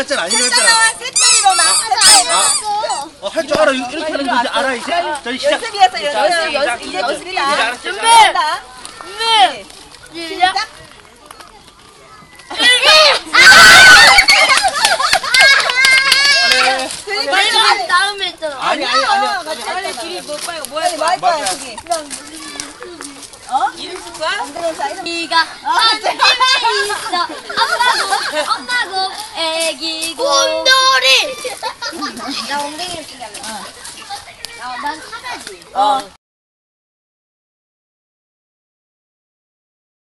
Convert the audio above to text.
이름 했잖아. 했잖아. 색깔 일어나. 색깔 일어나. 어, 할 줄 알아. 이렇게 하는 거 알아, 이제. 자, 시작. 연습이었어, 연습. 연습. 이제 연습이다. 알았어. 준비! 준비! 시작! 내가 다음에 했잖아. 아니, 아니, 아니. 빨리 길이 뭐 빨리 뭐할 거야? 뭐할 거야, 저기. 어? 이름 쓸 거야? 안 들어서 이름. 네가 한팀에 있어. 엄마고, 엄마고. 곰돌이! 나 엉덩이를 치게 할래. 난 사자지. 어.